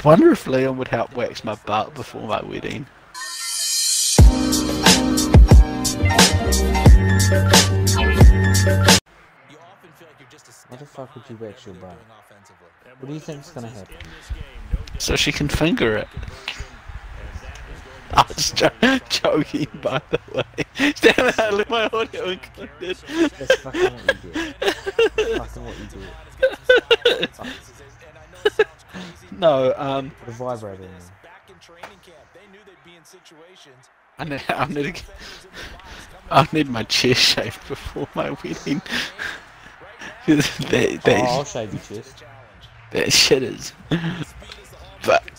I wonder if Leon would help wax my butt before my wedding. What the fuck would you wax your butt? What do you think's gonna happen? So she can finger it. I was jo joking, by the way. Damn it, I left my audio included. That's fucking what you do. That's fucking what you do. no, um, a vibrator. I need, I need, I need my chest shaved before my wedding. that, that, Oh, I'll shave your chest. that shit is. Fuck.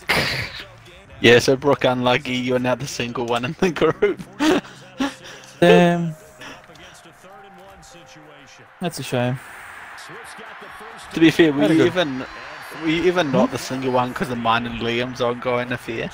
Yeah, so Brooke, unlucky, you're now the single one in the group. Damn. That's a shame. to be fair, were a you even, were you even not the single one because of mine and Liam's ongoing affair?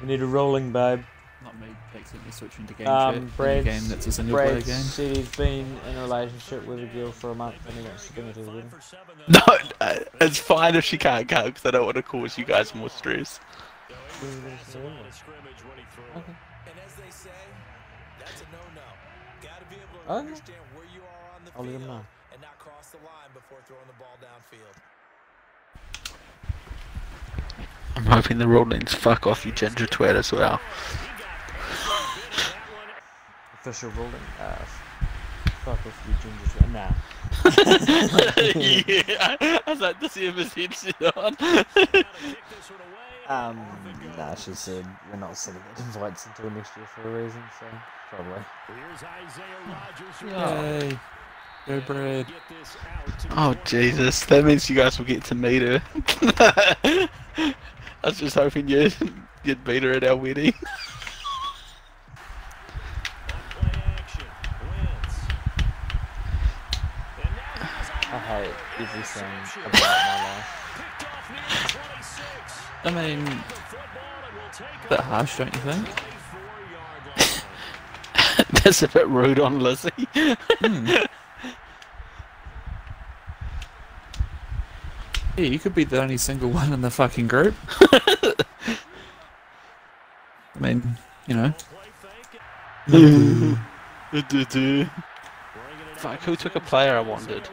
We need a rolling, babe. Not me accidentally switching to game Um, chat. a Brad's- game that's a single player Brad game. said he's been in a relationship with a girl for a month and he wants to bring her to the wedding. No, uh, it's fine if she can't go because I don't want to cause you guys more stress. Bring her to the wedding. Okay. Okay. I'll let him know. and not cross the line before throwing the ball downfield. I'm hoping the Rollins fuck off you ginger twat as well. Official ruling. Uh, fuck off you ginger. Nah. yeah, I was like, does he have his headset on? Um, nah, she said we're not sending out invites until next year for a reason, so probably. Yay. Go Brad. oh Jesus, that means you guys will get to meet her. I was just hoping you'd, you'd meet her at our wedding. I hate everything about my life. I mean, a bit harsh, don't you think? That's a bit rude on Lizzie. Hmm. Yeah, you could be the only single one in the fucking group. I mean, you know. Fuck, who took a player I wanted?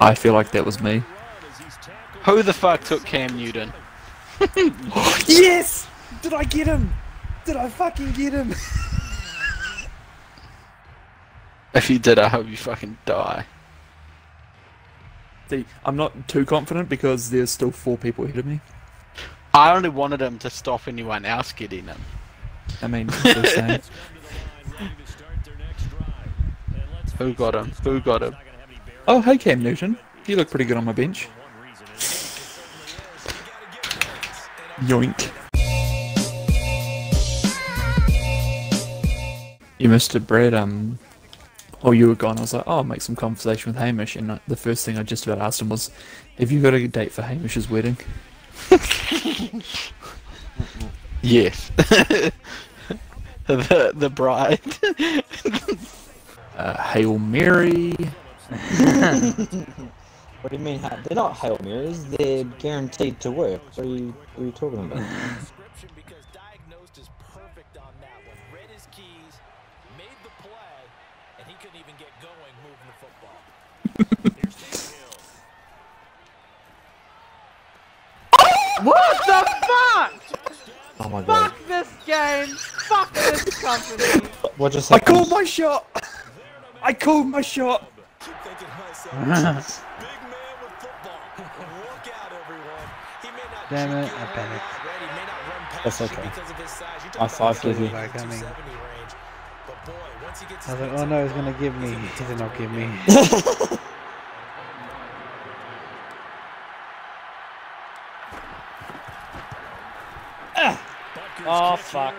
I feel like that was me. Who the fuck took Cam Newton? Yes! Did I get him? Did I fucking get him? If you did, I hope you fucking die. See, I'm not too confident because there's still four people ahead of me. I only wanted him to stop anyone else getting him. I mean. Who got him? Who got him? Oh, hey Cam Newton. You look pretty good on my bench. Yoink. You missed it, Brad. Um, while you were gone, I was like, oh, I'll make some conversation with Hamish. And uh, the first thing I just about asked him was, have you got a date for Hamish's wedding? Yes. the the bride. Uh, Hail Mary. What do you mean? They're not Hail Marys, they're guaranteed to work. What are you, what are you talking about? Description because diagnosed is perfect on that one. Read his keys, made the play, and he couldn't even get going moving the football. What the fuck? Oh my god. Fuck this game. Fuck this company. What just I called my shot! I called my shot! Keep thinking to myself, big man with football. Look out, everyone. He may not Damn it, I panicked. out ready, may not run past That's okay. because of his size. You I talk five about give you. Back, I mean. 270 range. But boy, once he I his was like, oh no, he's gonna give me. he's a He did not give me. Oh fuck.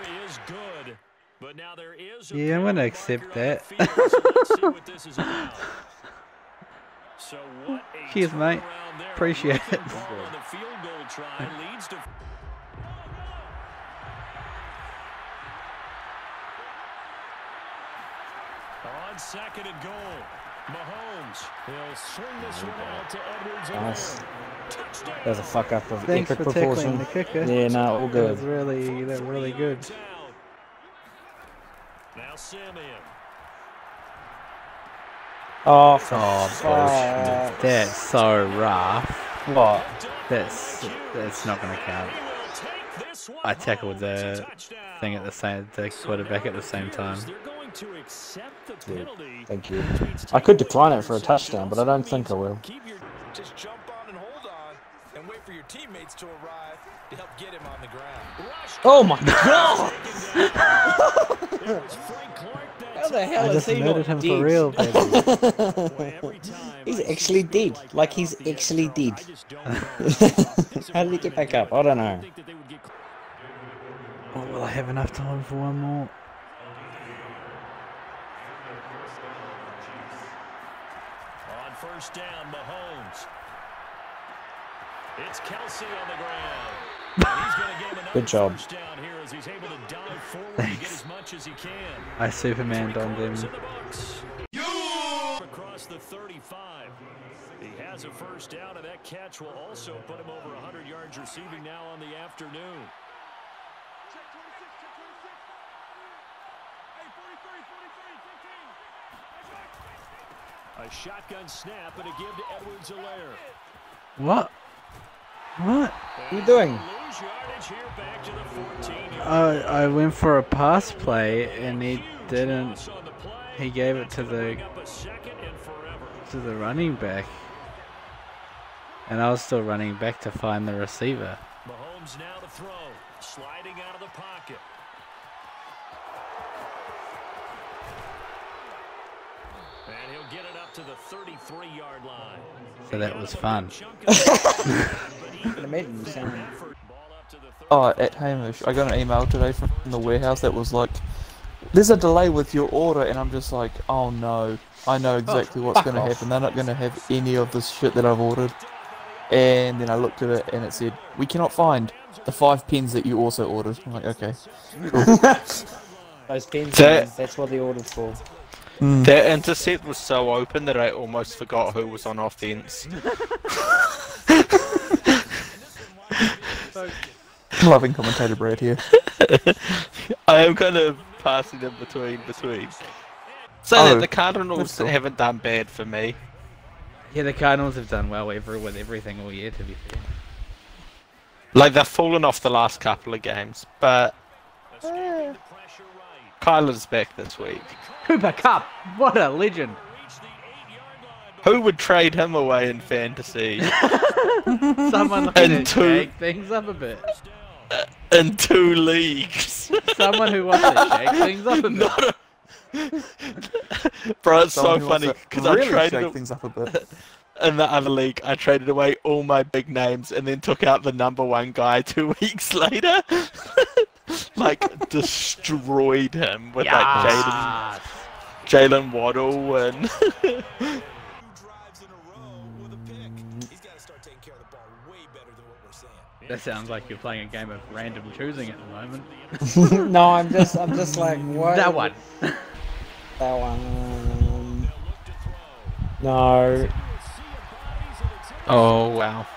Yeah, I'm gonna accept that. Cheers, mate. Appreciate it. On second and goal, Mahomes. He'll swing this one out to Edwards. Nice. That was a fuck up of Thanks epic for proportion. the kicker. Yeah, no, all That good. was really, that was really good. Now Simeon. Oh, for Oh, fuck. That's so rough. What? That's that's not gonna count. I tackled the thing at the same, the quarterback at the same time. They're going to accept the Good. penalty. Thank you. I could decline it for a touchdown, but I don't think I will. Keep your just jump on and hold on and wait for your teammates to arrive to help get him on the ground. Oh my god! Frank Clark that How the hell I is just he murdered not him for real, baby. Boy, every time He's actually dead. like Like he's off the end actually dead. I just don't know. How did he get back up? I don't know. think that they would get cl- Oh, will I have enough time for one more? On first down, Mahomes. It's Kelce on the ground. He's going to get Good job. here as he's able to dive forward and get Thanks. as much as he can. I Superman on quarters him. in. Across the 35. He has a first down, and that catch will also put him over 100 yards receiving now on the afternoon. A shotgun snap and a give to Edwards-Helaire. What? What? What are you doing? Lose yardage here back to the 14 yard I I went for a pass play and he didn't. loss on the play. He gave it to the Bring up a second and forever. to the running back, and I was still running back to find the receiver. Mahomes now to throw, sliding out of the pocket. So that was fun. I can imagine you sound. Ball up to the 30. Oh, at Hamish, I got an email today from the warehouse that was like, "There's a delay with your order," and I'm just like, "Oh no, I know oh, exactly what's going to happen. They're not going to have any of this shit that I've ordered." And then I looked at it, and it said, "We cannot find the five pins that you also ordered." I'm like, "Okay." Those pins, That- that's what they ordered for. Mm. That intercept was so open that I almost forgot who was on offense. Loving commentator Brad here. I am kind of passing in between between. So Oh, that the Cardinals cool. haven't done bad for me. Yeah, the Cardinals have done well every, with everything all year. To be fair. Like they've fallen off the last couple of games, but Escaping the pressure right. Kyler's back this week. Cooper Kupp, what a legend! Reach the eight-yard line. Who would trade him away in fantasy Someone And who two- shake things up a bit. in two leagues? Someone who wants to shake things up a bit. Not a... Bro, it's Someone so funny because really I traded shake things up a bit. in the other league. I traded away all my big names and then took out the number one guy two weeks later. Like destroyed him with like Jaden Yes. Jaylen Waddle and Two drives in a row with a pick. He's got to start taking care of the ball way better than what we're saying. That sounds like you're playing a game of random choosing at the moment. no, I'm just, I'm just like, what? That one. That one. Um, no. oh wow.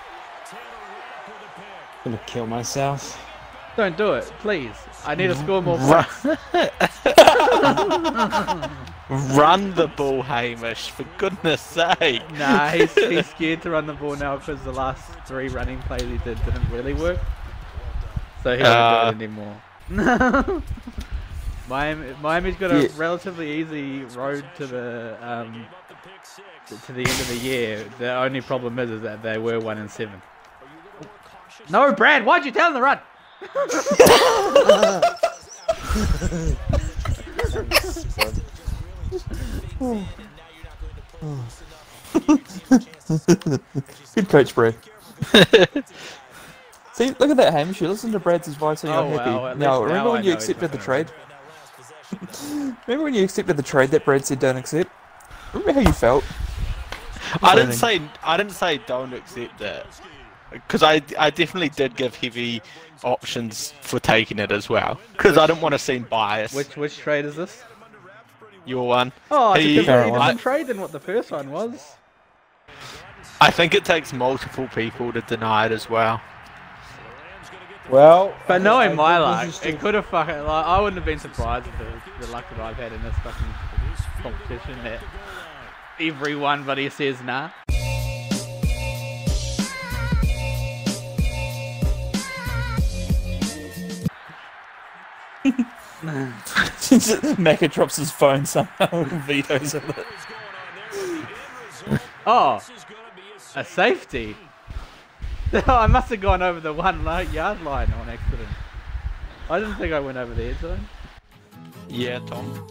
I'm gonna kill myself. Don't do it, please. I need to score more Run, points. run the ball, Hamish, for goodness sake. Nah, he's, he's scared to run the ball now because the last three running plays he did didn't really work. So he Uh. won't do it anymore. Miami, Miami's got a Yeah. relatively easy road to the um, to the end of the year. The only problem is, is that they were one and seven. No, Brad, why'd you tell him to run? Good coach, Brad. See, look at that, Hamish. You listen to Brad's advice and you're Oh, happy. wow, now, remember now I when you accepted the trade? Remember when you accepted the trade that Brad said don't accept? Remember how you felt? I didn't say I didn't say don't accept that because I I definitely did give heavy options for taking it as well because I didn't want to seem biased. Which which trade is this? Your one. Oh, it's He- a different, I- different trade than what the first one was. I think it takes multiple people to deny it as well. Well, But I- knowing my think luck, it could have fucking. Like, I wouldn't have been surprised if it was the luck that I've had in this fucking competition that everyone but he says nah. Mecca drops his phone somehow vetoes it. Oh, a safety. Oh, I must have gone over the one li- yard line on accident. I didn't think I went over the end zone. Yeah, Tom.